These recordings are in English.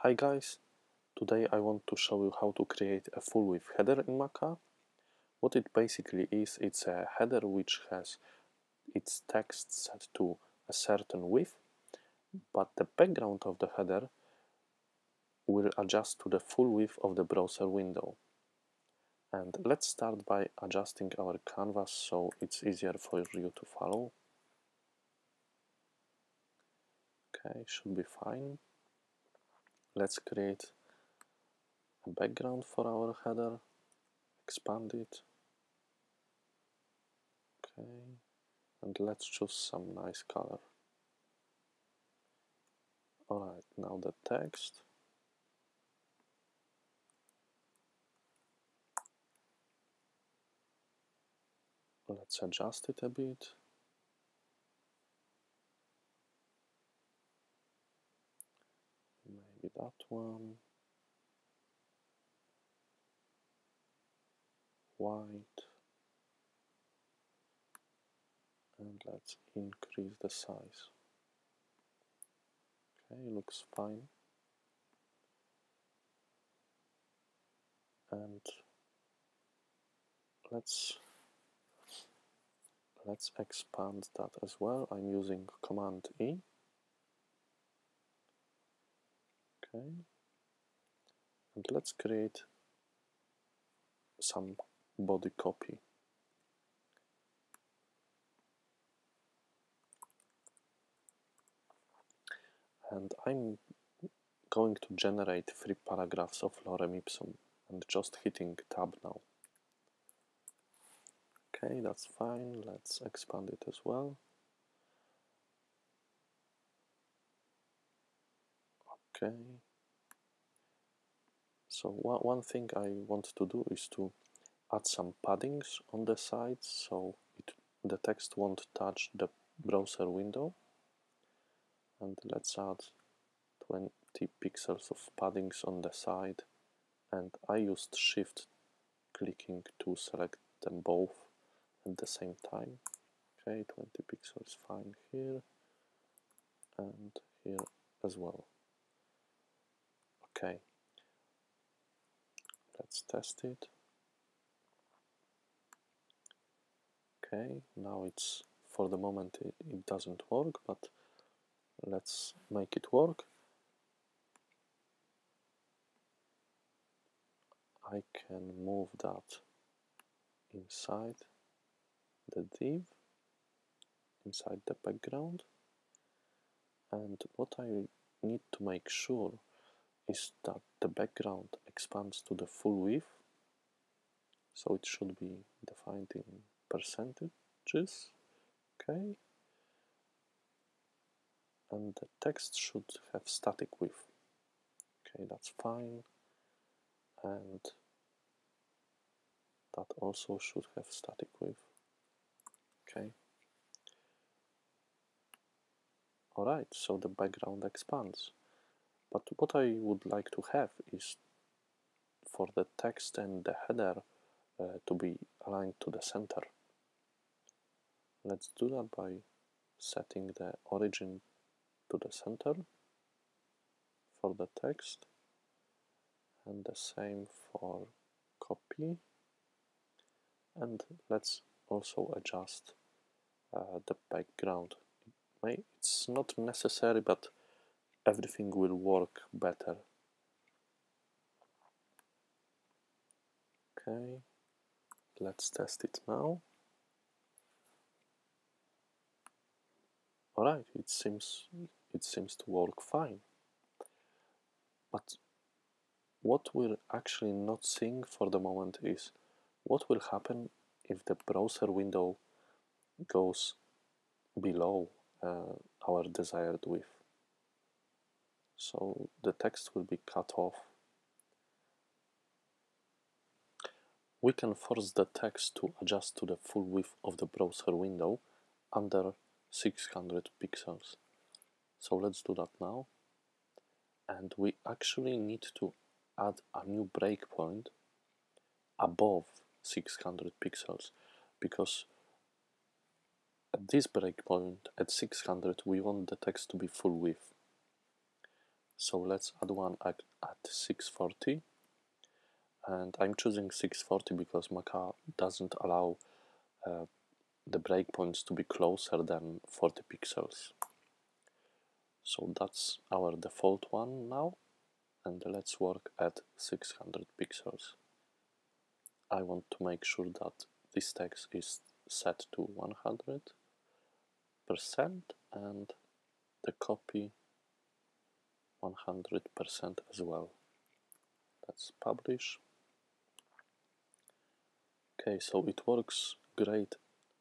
Hi guys, today I want to show you how to create a full width header in Macaw. What it basically is, it's a header which has its text set to a certain width, but the background of the header will adjust to the full width of the browser window. And let's start by adjusting our canvas so it's easier for you to follow. Okay, should be fine let's create a background for our header. Expand it. Okay. And let's choose some nice color. Alright now the text. Let's adjust it a bit one white. And let's increase the size. Okay looks fine. And let's let's expand that as well. I'm using command E okay. And let's create some body copy. And I'm going to generate three paragraphs of lorem ipsum and just hitting tab now. Okay that's fine. Let's expand it as well okay. So one, one thing I want to do is to add some paddings on the sides so it, the text won't touch the browser window. And let's add 20 pixels of paddings on the side. And I used shift clicking to select them both at the same time. Okay 20 pixels fine here. And here as well Okay, let's test it. Okay, now it's for the moment it, it doesn't work, but let's make it work. I can move that inside the div, inside the background, and what I need to make sure is that the background expands to the full width so it should be defined in percentages okay? And the text should have static width okay? That's fine. And that also should have static width okay? Alright so the background expands but what I would like to have is for the text and the header uh, to be aligned to the center. Let's do that by setting the origin to the center for the text and the same for copy and let's also adjust uh, the background. It's not necessary but everything will work better. Okay, let's test it now. Alright, it seems it seems to work fine. But what we're actually not seeing for the moment is what will happen if the browser window goes below uh, our desired width so the text will be cut off. We can force the text to adjust to the full width of the browser window under 600 pixels. So let's do that now. And we actually need to add a new breakpoint above 600 pixels because at this breakpoint at 600 we want the text to be full width So let's add one at, at 640 and I'm choosing 640 because Macaw doesn't allow uh, the breakpoints to be closer than 40 pixels. So that's our default one now and let's work at 600 pixels. I want to make sure that this text is set to 100 percent and the copy 100 percent as well. Let's publish. Okay, so it works great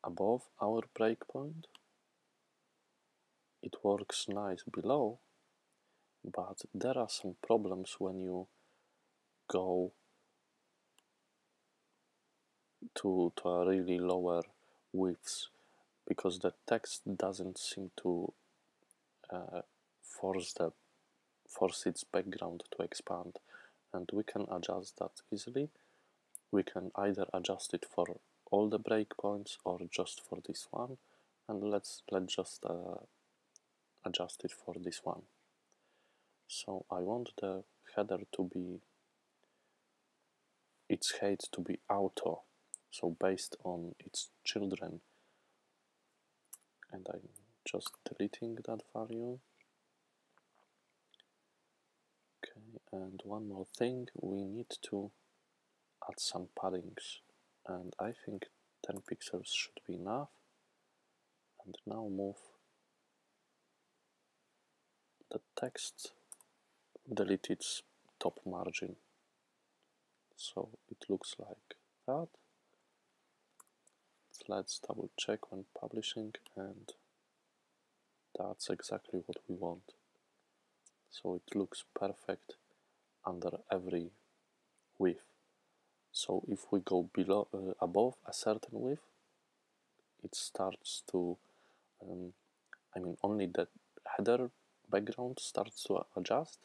above our breakpoint. It works nice below, but there are some problems when you go to, to a really lower widths because the text doesn't seem to uh, force the force its background to expand and we can adjust that easily. We can either adjust it for all the breakpoints or just for this one and let's let's just uh, adjust it for this one. So I want the header to be its height to be auto so based on its children. And I'm just deleting that value okay and one more thing we need to add some paddings. And I think 10 pixels should be enough. And now move the text delete its top margin. So it looks like that. Let's double check when publishing and that's exactly what we want. So it looks perfect under every width so if we go below uh, above a certain width it starts to um, I mean only the header background starts to adjust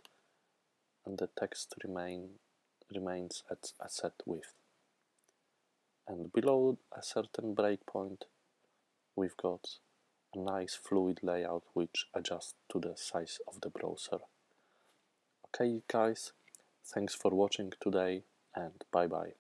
and the text remain remains at a set width and below a certain breakpoint we've got a nice fluid layout which adjusts to the size of the browser. Okay guys, thanks for watching today and bye bye.